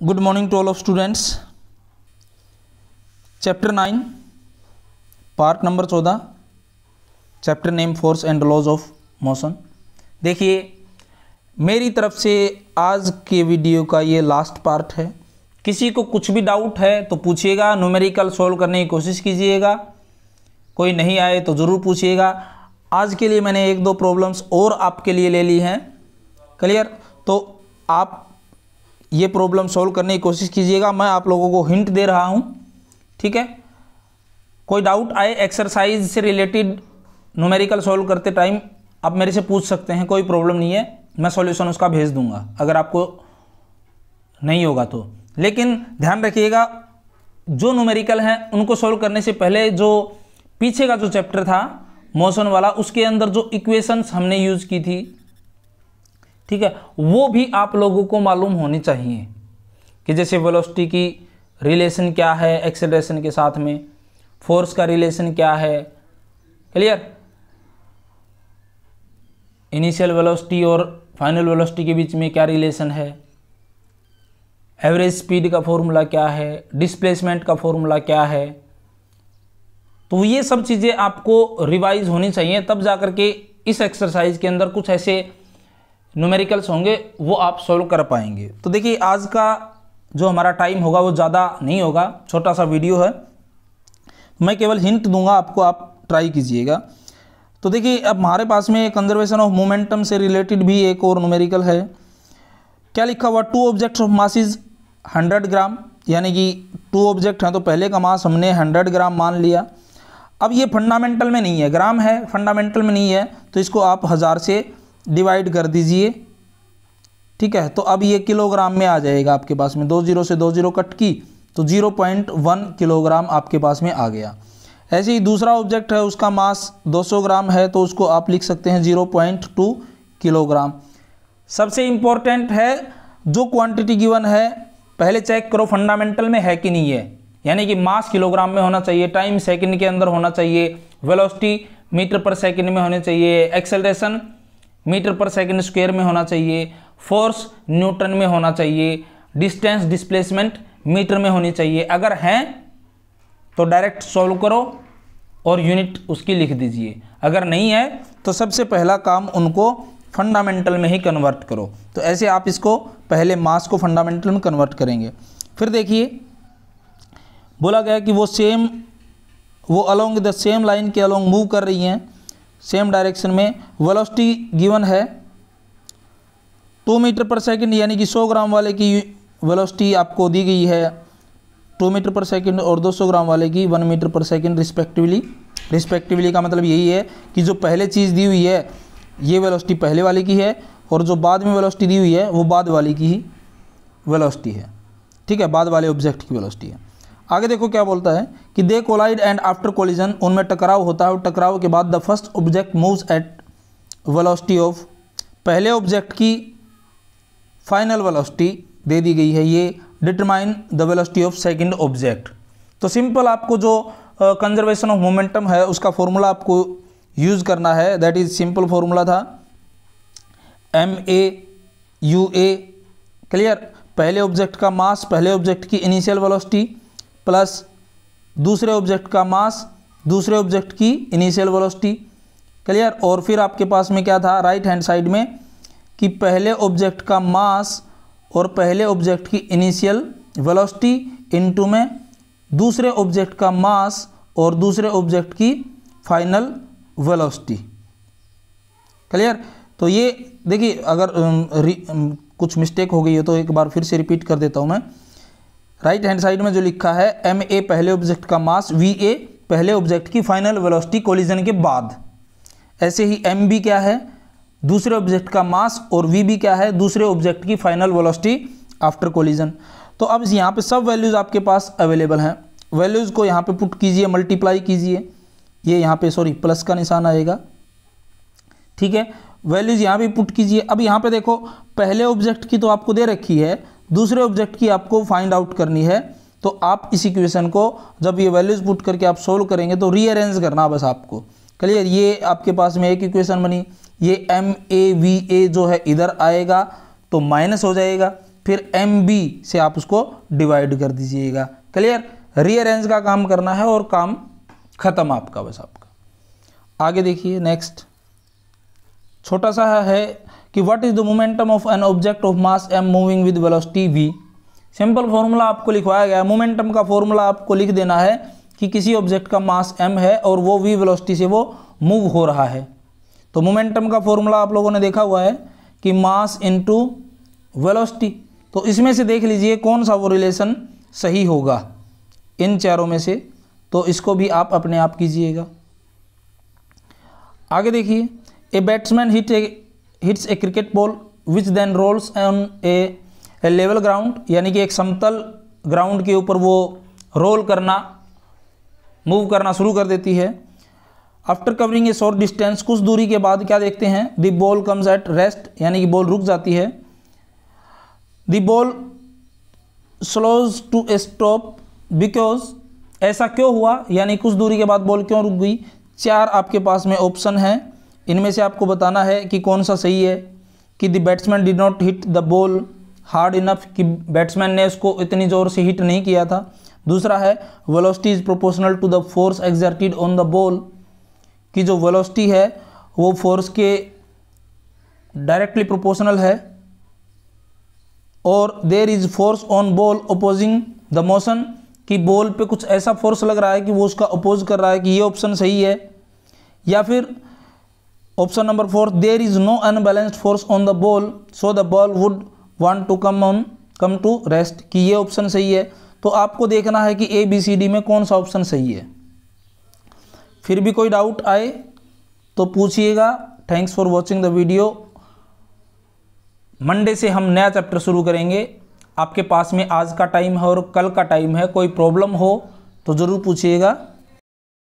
good morning to all of students. Chapter 9 part number चौदह. Chapter name force and laws of motion देखिए, मेरी तरफ़ से आज के वीडियो का ये लास्ट पार्ट है. किसी को कुछ भी डाउट है तो पूछिएगा. न्यूमेरिकल सॉल्व करने की कोशिश कीजिएगा. कोई नहीं आए तो ज़रूर पूछिएगा. आज के लिए मैंने एक दो प्रॉब्लम्स और आपके लिए ले ली हैं. क्लियर तो आप ये प्रॉब्लम सॉल्व करने की कोशिश कीजिएगा। मैं आप लोगों को हिंट दे रहा हूँ, ठीक है? कोई डाउट आए एक्सरसाइज से रिलेटेड न्यूमेरिकल सॉल्व करते टाइम आप मेरे से पूछ सकते हैं, कोई प्रॉब्लम नहीं है। मैं सॉल्यूशन उसका भेज दूँगा, अगर आपको नहीं होगा तो। लेकिन ध्यान रखिएगा, जो न्यूमेरिकल हैं, उनको सॉल्व करने से पहले जो पीछे का जो चैप्टर था मोशन वाला, उसके अंदर जो इक्वेशंस हमने यूज़ की थी ठीक है? वो भी आप लोगों को मालूम होनी चाहिए कि जैसे वेलोसिटी की रिलेशन क्या है एक्सेलरेशन के साथ में फोर्स का रिलेशन क्या है? क्लियर इनिशियल वेलोसिटी और फाइनल वेलोसिटी के बीच में क्या रिलेशन है? एवरेज स्पीड का फॉर्मूला क्या है? डिस्प्लेसमेंट का फॉर्मूला क्या है? तो ये सब चीज़ें आपको रिवाइज होनी चाहिए, तब जाकर के इस एक्सरसाइज के अंदर कुछ ऐसे न्यूमेरिकल्स होंगे, वो आप सॉल्व कर पाएँगे। तो देखिए, आज का जो हमारा टाइम होगा, वो ज़्यादा नहीं होगा, छोटा सा वीडियो है। मैं केवल हिंट दूँगा, आपको आप ट्राई कीजिएगा। तो देखिए, अब हमारे पास में कंजर्वेशन ऑफ़ मोमेंटम से रिलेटेड भी एक और न्यूमेरिकल है। क्या लिखा हुआ? Two objects of masses hundred gram यानी कि टू ऑब्जेक्ट हैं तो पहले का मास हमने हंड्रेड ग्राम मान लिया। अब ये फंडामेंटल में नहीं है ग्राम है फंडामेंटल में नहीं है तो इसको आप हज़ार से डिवाइड कर दीजिए। ठीक है? तो अब ये किलोग्राम में आ जाएगा आपके पास में। दो ज़ीरो से दो ज़ीरो कट की तो ज़ीरो पॉइंट वन किलोग्राम आपके पास में आ गया। ऐसे ही दूसरा ऑब्जेक्ट है, उसका मास 200 ग्राम है तो उसको आप लिख सकते हैं 0.2 किलोग्राम। सबसे इम्पोर्टेंट है, जो क्वांटिटी गिवन है, पहले चेक करो फंडामेंटल में है कि नहीं है। यानी कि मास किलोग्राम में होना चाहिए टाइम सेकंड के अंदर होना चाहिए वेलोसिटी मीटर पर सेकंड में होने चाहिए एक्सेलरेशन मीटर पर सेकंड स्क्वायर में होना चाहिए, फोर्स न्यूटन में होना चाहिए, डिस्टेंस डिस्प्लेसमेंट मीटर में होनी चाहिए। अगर हैं तो डायरेक्ट सॉल्व करो और यूनिट उसकी लिख दीजिए। अगर नहीं है तो सबसे पहला काम उनको फंडामेंटल में ही कन्वर्ट करो। तो ऐसे आप इसको पहले मास को फंडामेंटल में कन्वर्ट करेंगे। फिर देखिए, बोला गया कि वो सेम, वो अलोंग द सेम लाइन के अलोंग मूव कर रही हैं। सेम डायरेक्शन में वेलोसिटी गिवन है टू मीटर पर सेकंड, यानी कि 100 ग्राम वाले की वेलोसिटी आपको दी गई है टू मीटर पर सेकंड और 200 ग्राम वाले की वन मीटर पर सेकंड रिस्पेक्टिवली। रिस्पेक्टिवली का मतलब यही है कि जो पहले चीज़ दी हुई है, ये वेलोसिटी पहले वाले की है और जो बाद में वेलोसिटी दी हुई है, वो बाद वाले की ही वेलोसिटी है। ठीक है, बाद वाले ऑब्जेक्ट की वेलोसिटी है। आगे देखो क्या बोलता है कि they collide and after collision उनमें टकराव होता है और टकराव के बाद the first object moves at velocity of पहले ऑब्जेक्ट की फाइनल वेलोसिटी दे दी गई है, ये determine the velocity of second object तो सिंपल आपको जो कंजर्वेशन ऑफ़ मोमेंटम है, उसका फॉर्मूला आपको यूज़ करना है दैट इज़ सिंपल फॉर्मूला था। M A U A clear पहले ऑब्जेक्ट का मास पहले ऑब्जेक्ट की इनिशियल वेलोसिटी प्लस दूसरे ऑब्जेक्ट का मास, दूसरे ऑब्जेक्ट की इनिशियल वेलोसिटी। क्लियर? और फिर आपके पास में क्या था? राइट हैंड साइड में कि पहले ऑब्जेक्ट का मास और पहले ऑब्जेक्ट की इनिशियल वेलोसिटी इनटू में दूसरे ऑब्जेक्ट का मास और दूसरे ऑब्जेक्ट की फाइनल वेलोसिटी। क्लियर? तो ये देखिए, अगर कुछ मिस्टेक हो गई है तो एक बार फिर से रिपीट कर देता हूँ मैं। राइट हैंड साइड में जो लिखा है एम ए पहले ऑब्जेक्ट का मास वी ए पहले ऑब्जेक्ट की फाइनल वेलोसिटी कोलिजन के बाद। ऐसे ही एम बी क्या है? दूसरे ऑब्जेक्ट का मास और वी बी क्या है? दूसरे ऑब्जेक्ट की फाइनल वेलोसिटी आफ्टर कोलिजन तो अब यहाँ पे सब वैल्यूज़ आपके पास अवेलेबल हैं। वैल्यूज़ को यहाँ पे पुट कीजिए मल्टीप्लाई कीजिए। ये यहाँ पे सॉरी प्लस का निशान आएगा। ठीक है? वैल्यूज़ यहाँ भी पुट कीजिए। अब यहाँ पे देखो, पहले ऑब्जेक्ट की तो आपको दे रखी है दूसरे ऑब्जेक्ट की आपको फाइंड आउट करनी है तो आप इस इक्वेशन को जब ये वैल्यूज़ पुट करके आप सोल्व करेंगे तो रीअरेंज करना बस आपको। क्लियर ये आपके पास में एक इक्वेशन बनी, ये एम ए वी ए जो है, इधर आएगा तो माइनस हो जाएगा, फिर एम बी से आप उसको डिवाइड कर दीजिएगा। क्लियर रीअरेंज का काम करना है और काम खत्म आपका बस आपका। आगे देखिए नेक्स्ट छोटा सा है कि what is the momentum of an object of mass M moving with velocity V simple formula आपको लिखवाया गया है। मोमेंटम का फॉर्मूला आपको लिख देना है कि किसी ऑब्जेक्ट का मास एम है और वो वी वेलोसिटी से वो मूव हो रहा है। तो मोमेंटम का फॉर्मूला आप लोगों ने देखा हुआ है कि मास इनटू वेलोसिटी तो इसमें से देख लीजिए कौन सा वो रिलेशन सही होगा इन चारों में से। तो इसको भी आप अपने आप कीजिएगा। आगे देखिए। A batsman hit a hits a cricket ball which then rolls on a level ground यानी कि एक समतल ग्राउंड के ऊपर वो रोल करना मूव करना शुरू कर देती है। After covering a short distance कुछ दूरी के बाद क्या देखते हैं? The ball comes at rest यानी कि बॉल रुक जाती है। The ball slows to a stop because ऐसा क्यों हुआ? यानी कुछ दूरी के बाद बॉल क्यों रुक गई? चार आपके पास में ऑप्शन है। इनमें से आपको बताना है कि कौन सा सही है कि the batsman did not hit the ball hard enough कि बैट्समैन ने उसको इतनी ज़ोर से हिट नहीं किया था। दूसरा है, velocity is proportional to the force exerted on the ball. की जो वेलोसिटी है, वो फोर्स के डायरेक्टली प्रोपोर्शनल है और there is force on ball opposing the motion कि बॉल पे कुछ ऐसा फोर्स लग रहा है कि वो उसका अपोज कर रहा है कि ये ऑप्शन सही है। या फिर option number four there is no unbalanced force on the ball so the ball would want to come on come to rest कि ये ऑप्शन सही है। तो आपको देखना है कि ए बी सी डी में कौन सा ऑप्शन सही है। फिर भी कोई डाउट आए तो पूछिएगा। Thanks for watching the video Monday से हम नया चैप्टर शुरू करेंगे। आपके पास में आज का टाइम है और कल का टाइम है। कोई प्रॉब्लम हो तो ज़रूर पूछिएगा।